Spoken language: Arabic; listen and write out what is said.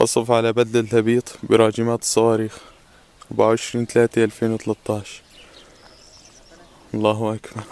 قصف على بدل الهبيط براجمات الصواريخ 24 3 2013 الله أكبر.